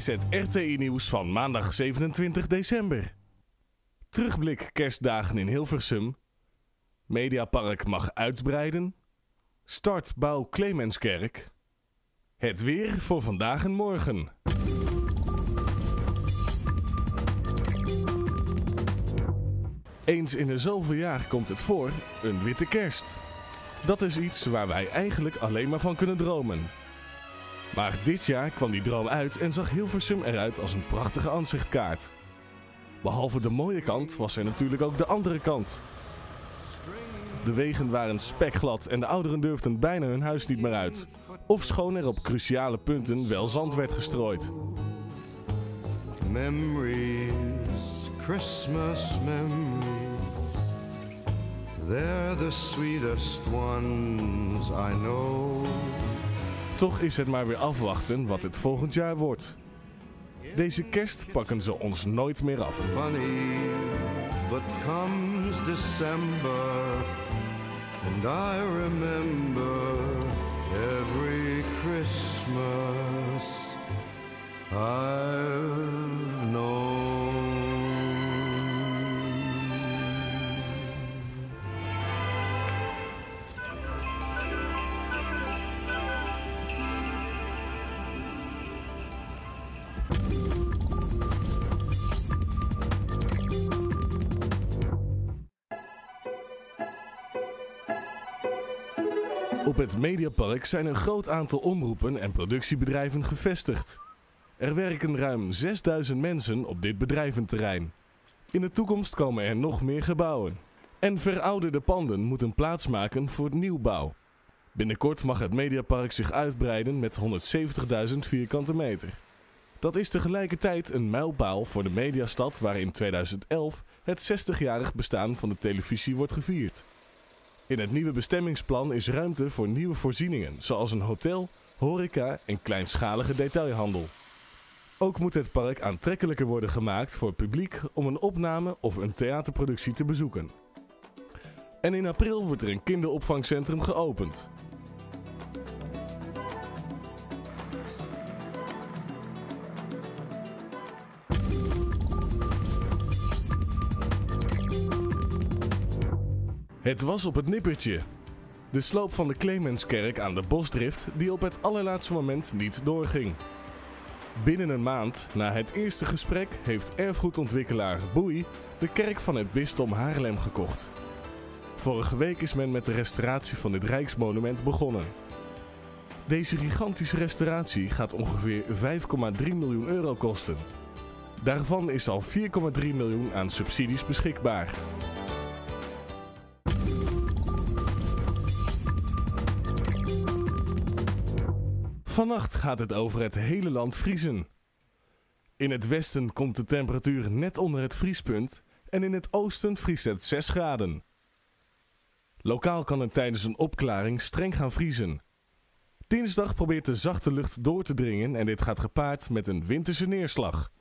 Is het RTI Nieuws van maandag 27 december. Terugblik kerstdagen in Hilversum. Mediapark mag uitbreiden. Start bouw Clemenskerk. Het weer voor vandaag en morgen. Eens in de zoveel jaar komt het voor, een witte kerst. Dat is iets waar wij eigenlijk alleen maar van kunnen dromen. Maar dit jaar kwam die droom uit en zag Hilversum eruit als een prachtige aanzichtkaart. Behalve de mooie kant was er natuurlijk ook de andere kant. De wegen waren spekglad en de ouderen durfden bijna hun huis niet meer uit. Of schoon er op cruciale punten wel zand werd gestrooid. Memories, Christmas memories. They're the sweetest ones I know. Toch is het maar weer afwachten wat het volgend jaar wordt. Deze kerst pakken ze ons nooit meer af. Comes December, and I remember every Christmas Op het Mediapark zijn een groot aantal omroepen en productiebedrijven gevestigd. Er werken ruim 6000 mensen op dit bedrijventerrein. In de toekomst komen er nog meer gebouwen. En verouderde panden moeten plaatsmaken voor nieuwbouw. Binnenkort mag het Mediapark zich uitbreiden met 170.000 vierkante meter. Dat is tegelijkertijd een mijlpaal voor de mediastad waar in 2011 het 60-jarig bestaan van de televisie wordt gevierd. In het nieuwe bestemmingsplan is ruimte voor nieuwe voorzieningen, zoals een hotel, horeca en kleinschalige detailhandel. Ook moet het park aantrekkelijker worden gemaakt voor het publiek om een opname of een theaterproductie te bezoeken. En in april wordt er een kinderopvangcentrum geopend. Het was op het nippertje. De sloop van de Clemenskerk aan de Bosdrift die op het allerlaatste moment niet doorging. Binnen een maand na het eerste gesprek heeft erfgoedontwikkelaar Boei de kerk van het bisdom Haarlem gekocht. Vorige week is men met de restauratie van dit rijksmonument begonnen. Deze gigantische restauratie gaat ongeveer 5,3 miljoen euro kosten. Daarvan is al 4,3 miljoen aan subsidies beschikbaar. Vannacht gaat het over het hele land vriezen. In het westen komt de temperatuur net onder het vriespunt en in het oosten vriest het 6 graden. Lokaal kan het tijdens een opklaring streng gaan vriezen. Dinsdag probeert de zachte lucht door te dringen en dit gaat gepaard met een winterse neerslag.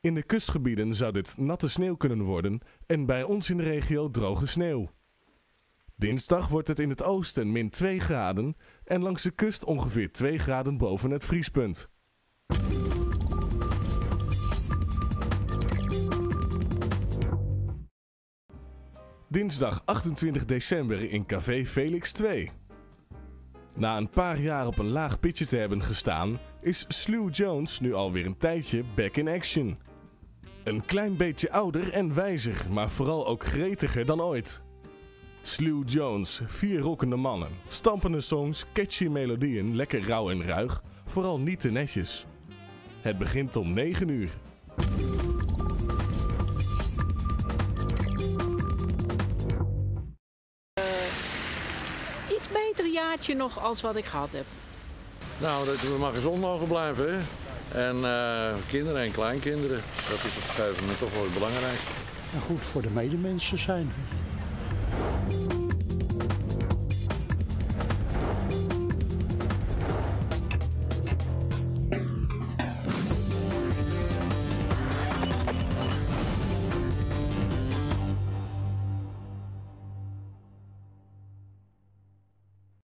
In de kustgebieden zou dit natte sneeuw kunnen worden en bij ons in de regio droge sneeuw. Dinsdag wordt het in het oosten min 2 graden en langs de kust ongeveer 2 graden boven het vriespunt. Dinsdag 28 december in Café Felix 2. Na een paar jaar op een laag pitje te hebben gestaan, is Slew Jones nu alweer een tijdje back in action. Een klein beetje ouder en wijzer, maar vooral ook gretiger dan ooit. Slew Jones, vier rockende mannen, stampende songs, catchy melodieën, lekker rauw en ruig, vooral niet te netjes. Het begint om 9 uur. iets beter jaartje nog als wat ik gehad heb. Nou, dat we maar gezond mogen blijven. Hè? En eh, kinderen en kleinkinderen, dat is op een gegeven moment toch wel het belangrijkste. En goed voor de medemensen zijn. Thank you.